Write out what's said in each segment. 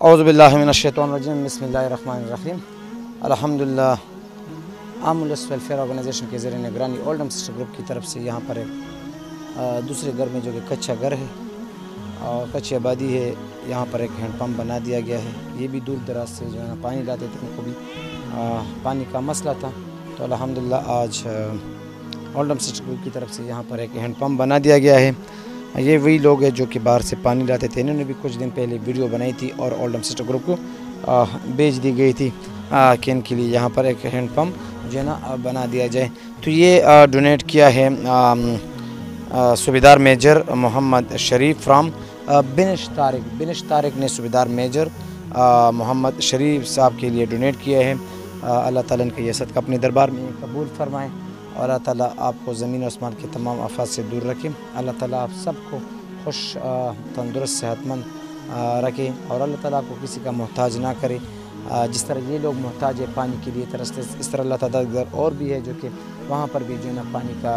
اعوذ باللہ من الشیطان الرجیم، بسم اللہ الرحمن الرحیم۔ الحمدللہ، عام الاسف ویلفیئر آرگنائزیشن کے زیر نگرانی اولڈم سسٹر گروپ کی طرف سے یہاں پر ایک دوسرے گھر میں جو کہ کچا گھر ہے اور کچی آبادی ہے، یہاں پر ایک ہینڈ پمپ بنا دیا گیا ہے۔ یہ بھی دور دراز سے جو ہے نا پانی لاتے تھے، ان کو بھی پانی کا مسئلہ تھا۔ تو الحمدللہ، آج اولڈم سسٹر گروپ کی طرف سے یہاں پر ایک ہینڈ پمپ بنا دیا گیا ہے۔ یہ وہی لوگ ہیں جو کہ باہر سے پانی لاتے تھے۔ انہوں نے بھی کچھ دن پہلے ویڈیو بنائی تھی اور اولڈم سسٹر گروپ کو بیچ دی گئی تھی کہ ان کے لیے یہاں پر ایک ہینڈ پمپ جو ہے نا بنا دیا جائے۔ تو یہ ڈونیٹ کیا ہے صوبیدار میجر محمد شریف فرام بنش طارق۔ بنش طارق نے صوبیدار میجر محمد شریف صاحب کے لیے ڈونیٹ کیا ہے۔ اللہ تعالیٰ ان کا یہ صدقہ اپنے دربار میں قبول فرمائیں اور اللہ تعالیٰ آپ کو زمین و آسمان کے تمام آفات سے دور رکھیں اللہ تعالیٰ آپ سب کو خوش تندرست صحت مند رکھے اور اللہ تعالیٰ آپ کو کسی کا محتاج نہ کرے۔ جس طرح یہ لوگ محتاج ہے پانی کے لیے، ترستے، اس طرح اللہ تعالیٰ گھر اور بھی ہے جو کہ وہاں پر بھی جو ہے نا پانی کا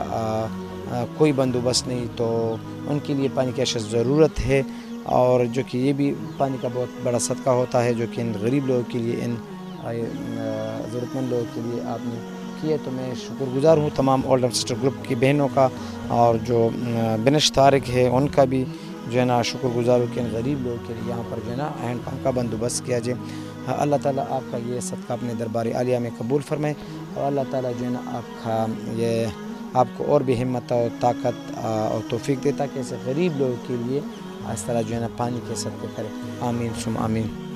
کوئی بندوبست نہیں، تو ان کے لیے پانی کی اشد ضرورت ہے۔ اور جو کہ یہ بھی پانی کا بہت بڑا صدقہ ہوتا ہے جو کہ ان غریب لوگوں کے لیے، ان ضرورت مند لوگوں کے لیے آپ نے کیے تو میں شکر گزار ہوں تمام اولڈم سسٹر گروپ کی بہنوں کا اور جو بنش طارق ہے ان کا بھی جو ہے نا شکر گزار ہوں کہ ان غریب لوگوں کے لیے یہاں پر جو ہے نا ہینڈ پمپ کا بندوبست کیا جائے۔ ہاں، اللہ تعالیٰ آپ کا یہ صدقہ اپنے دربار عالیہ میں قبول فرمائے اور اللہ تعالیٰ جو ہے نا آپ کا یہ آپ کو اور بھی ہمت اور طاقت اور توفیق دیتا کہ ایسے غریب لوگوں کے لیے اس طرح جو ہے نا پانی کے صدقے کرے۔ آمین سم آمین۔